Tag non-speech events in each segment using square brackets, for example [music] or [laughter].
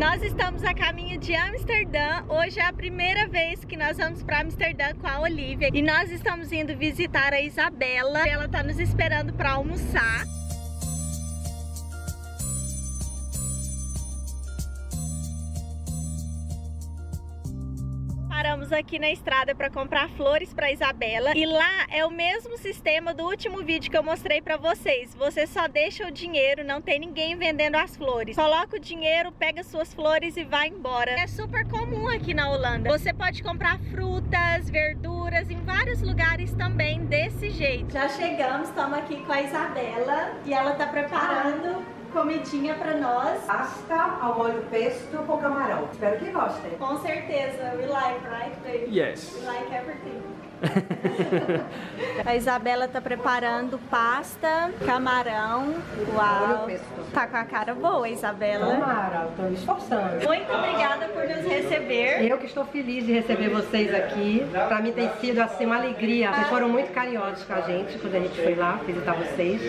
Nós estamos a caminho de Amsterdã. Hoje é a primeira vez que nós vamos para Amsterdã com a Olivia. E nós estamos indo visitar a Isabela. Ela está nos esperando para almoçar. Paramos aqui na estrada para comprar flores para Isabela e lá é o mesmo sistema do último vídeo que eu mostrei para vocês. Você só deixa o dinheiro, não tem ninguém vendendo as flores. Coloca o dinheiro, pega suas flores e vai embora. É super comum aqui na Holanda. Você pode comprar frutas, verduras em vários lugares também desse jeito. Já chegamos, estamos aqui com a Isabela e ela está preparando comidinha pra nós. Pasta ao molho pesto com camarão. Espero que gostem. Com certeza. We like, right, baby? Yes. We like everything. [laughs] a Isabela tá preparando pasta, camarão. Uau! Tá com a cara boa, Isabela. Tomara, tô me esforçando. Muito obrigada por nos receber. Eu que estou feliz de receber vocês aqui. Pra mim tem sido assim uma alegria. Vocês foram muito carinhosos com a gente quando a gente foi lá visitar vocês.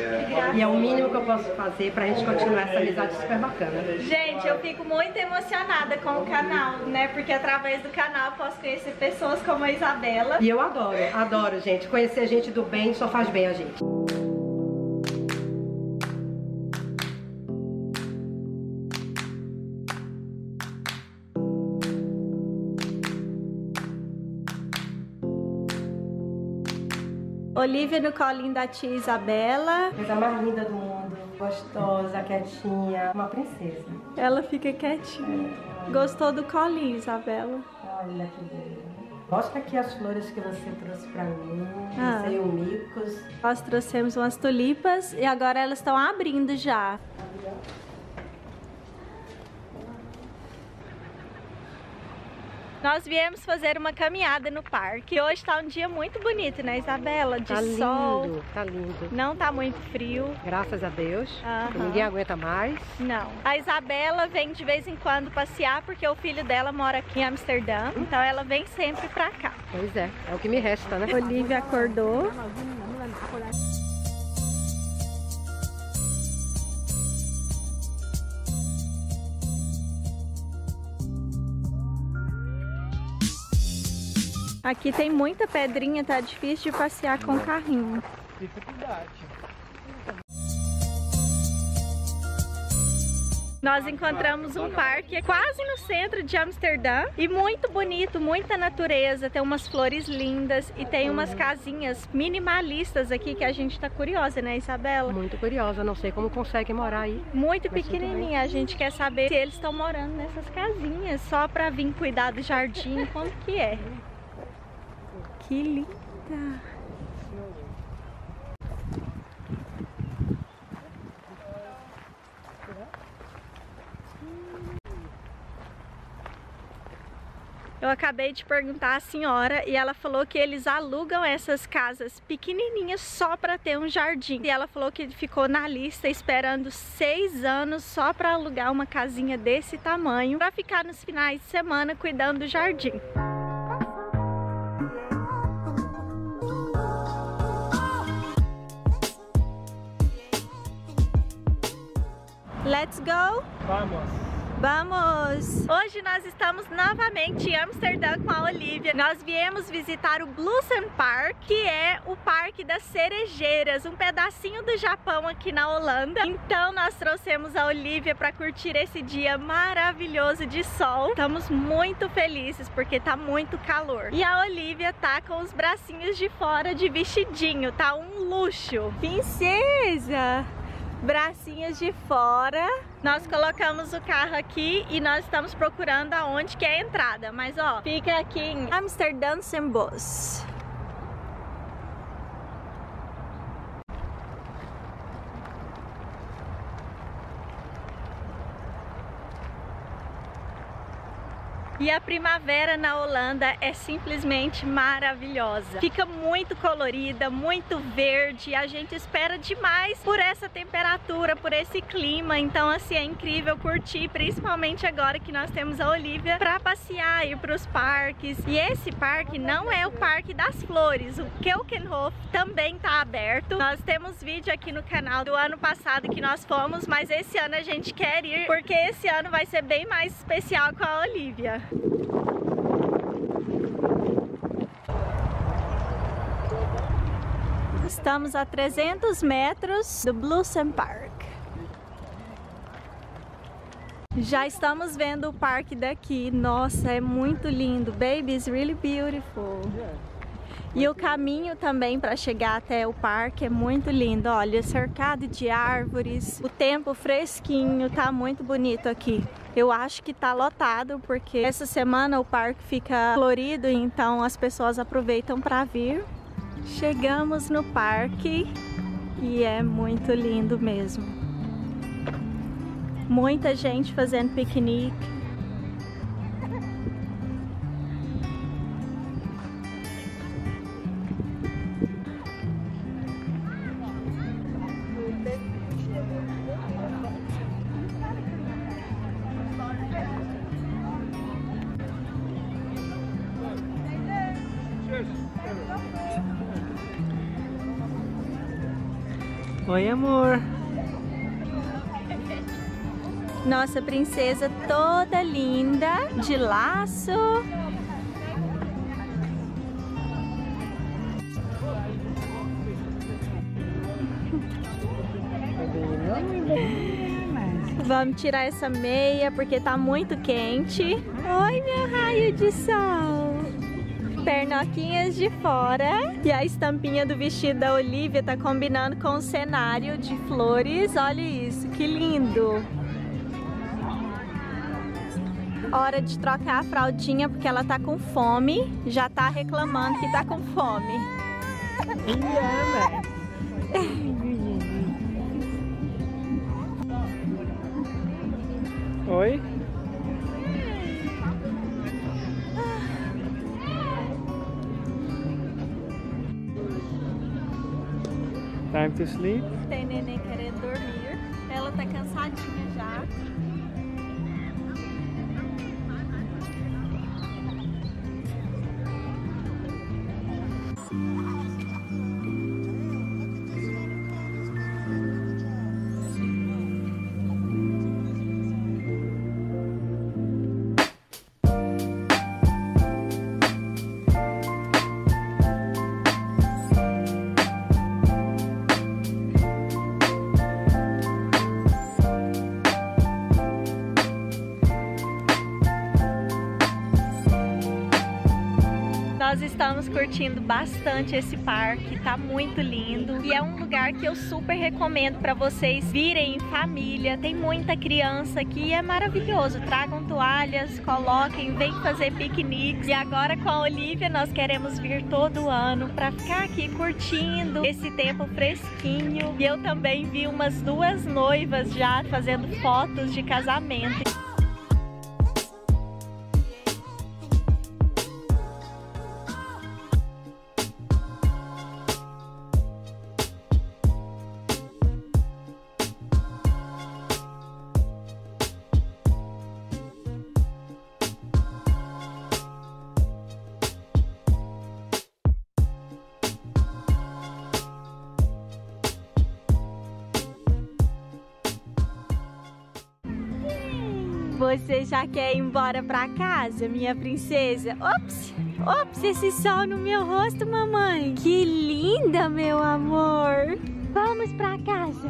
E é o mínimo que eu posso fazer pra gente continuar essa amizade super bacana. Gente, eu fico muito emocionada com o canal, né? Porque através do canal eu posso conhecer pessoas como a Isabela. E eu adoro, adoro, gente. Conhecer gente do bem só faz bem a gente. Olivia no colinho da tia Isabela. Coisa mais linda do mundo. Gostosa, quietinha. Uma princesa. Ela fica quietinha. É. Gostou do colinho, Isabela? Olha que linda. Mostra aqui as flores que você trouxe pra mim. Ah. Sei o micos. Nós trouxemos umas tulipas e agora elas estão abrindo já. Nós viemos fazer uma caminhada no parque. Hoje tá um dia muito bonito, né, Isabela? De tá sol. Lindo, tá lindo. Não tá muito frio. Graças a Deus. Uhum. Ninguém aguenta mais. Não. A Isabela vem de vez em quando passear porque o filho dela mora aqui em Amsterdã. Então ela vem sempre pra cá. Pois é, é o que me resta, né? Olivia acordou. Aqui tem muita pedrinha, tá difícil de passear com o carrinho. Dificuldade. Nós encontramos um parque quase no centro de Amsterdã e muito bonito, muita natureza, tem umas flores lindas e tem umas casinhas minimalistas aqui que a gente tá curiosa, né Isabela? Muito curiosa, não sei como consegue morar aí. Muito pequenininha, a gente quer saber se eles estão morando nessas casinhas só pra vir cuidar do jardim, como que é. Que linda! Eu acabei de perguntar à senhora e ela falou que eles alugam essas casas pequenininhas só para ter um jardim. E ela falou que ficou na lista esperando seis anos só para alugar uma casinha desse tamanho para ficar nos finais de semana cuidando do jardim. Let's go? Vamos! Vamos! Hoje nós estamos novamente em Amsterdã com a Olivia. Nós viemos visitar o Bluesen Park, que é o Parque das Cerejeiras, um pedacinho do Japão aqui na Holanda. Então nós trouxemos a Olivia para curtir esse dia maravilhoso de sol. Estamos muito felizes porque tá muito calor. E a Olivia tá com os bracinhos de fora de vestidinho, tá um luxo. Princesa! Bracinhos de fora. Nós colocamos o carro aqui e nós estamos procurando aonde que é a entrada. Mas ó, fica aqui em Amsterdã Sembos. E a primavera na Holanda é simplesmente maravilhosa. Fica muito colorida, muito verde. A gente espera demais por essa temperatura, por esse clima. Então, assim, é incrível curtir, principalmente agora que nós temos a Olivia para passear, ir para os parques. E esse parque não é o Parque das Flores. O Keukenhof também está aberto. Nós temos vídeo aqui no canal do ano passado que nós fomos, mas esse ano a gente quer ir porque esse ano vai ser bem mais especial com a Olivia. Estamos a 300 metros do Bluesen Park. Já estamos vendo o parque daqui. Nossa, é muito lindo. Baby, is really beautiful. E o caminho também para chegar até o parque é muito lindo. Olha, cercado de árvores, o tempo fresquinho, tá muito bonito aqui. Eu acho que tá lotado porque essa semana o parque fica florido, então as pessoas aproveitam para vir. Chegamos no parque e é muito lindo mesmo. Muita gente fazendo piquenique. Oi, amor. Nossa princesa toda linda, de laço. Vamos tirar essa meia porque tá muito quente. Oi, meu raio de sol. Pernoquinhas de fora. E a estampinha do vestido da Olivia tá combinando com o cenário de flores. Olha isso, que lindo. Hora de trocar a fraldinha porque ela tá com fome. Já tá reclamando que tá com fome. Oi? Time to sleep? Tem neném querendo dormir. Ela tá cansadinha já. Curtindo bastante esse parque, tá muito lindo e é um lugar que eu super recomendo para vocês virem em família. Tem muita criança aqui e é maravilhoso. Tragam toalhas, coloquem, vem fazer piqueniques. E agora com a Olivia nós queremos vir todo ano para ficar aqui curtindo esse tempo fresquinho. E eu também vi umas duas noivas já fazendo fotos de casamento. Você já quer ir embora pra casa, minha princesa? Ops! Ops, esse sol no meu rosto, mamãe! Que linda, meu amor! Vamos pra casa!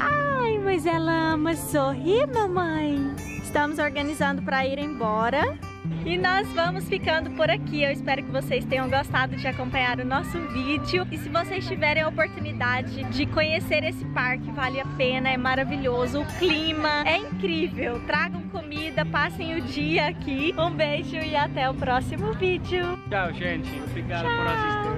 Ai, mas ela ama sorrir, mamãe! Estamos organizando para ir embora. E nós vamos ficando por aqui. Eu espero que vocês tenham gostado de acompanhar o nosso vídeo. E se vocês tiverem a oportunidade de conhecer esse parque, vale a pena, é maravilhoso. O clima é incrível. Tragam passem o dia aqui. Um beijo e até o próximo vídeo. Tchau, gente. Obrigado por Tchau. assistir.